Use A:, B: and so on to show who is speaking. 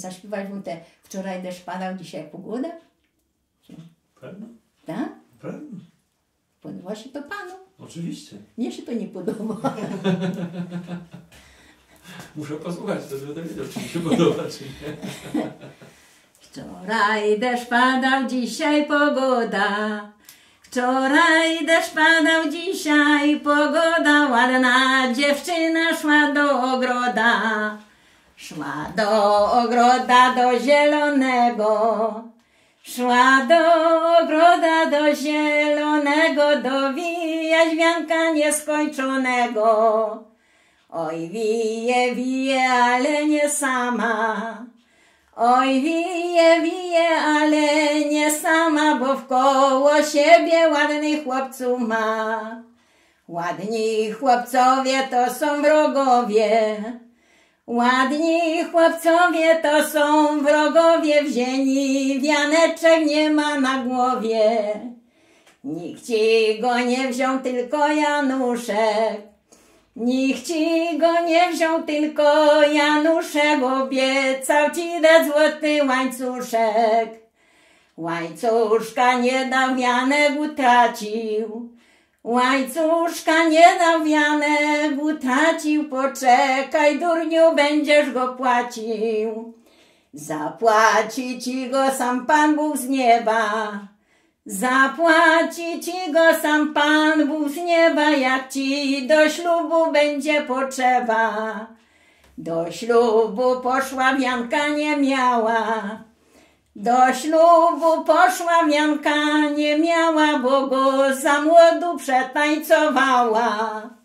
A: zaśpiewać mu te wczoraj deszcz padał, dzisiaj pogoda?
B: Pewno?
A: Tak?
B: Pewno.
A: Podoba się to panu?
B: Oczywiście.
A: Mnie się to nie podoba.
B: Muszę posłuchać, to będę wiedział, czy mi się podoba, czy nie.
A: Wczoraj deszcz padał, dzisiaj pogoda. Wczoraj deszcz padał, dzisiaj pogoda. Ładna dziewczyna szła do ogroda. Szła do ogroda do zielonego. Szła do ogroda do zielonego, dowijać wianka nieskończonego. Oj, wije, wije, ale nie sama. Oj, wije, wije, ale nie sama, bo wkoło siebie ładnych chłopców ma. Ładni chłopcowie to są wrogowie. Ładni chłopcowie to są wrogowie wzięli, wianeczek nie ma na głowie. Nikt ci go nie wziął, tylko Januszek. Nikt ci go nie wziął, tylko Januszek obiecał ci dać złoty łańcuszek. Łańcuszka nie dał, Janek utracił. Łańcuszka nie dał, Janek utracił. Poczekaj, durniu, będziesz go płacił. Zapłaci ci go sam Pan Bóg z nieba. Zapłaci ci go sam Pan Bóg z nieba, jak ci do ślubu będzie potrzeba. Do ślubu poszła wianka nie miała. Do ślubu poszła wianka nie miała, bo za młodu przetańcowała.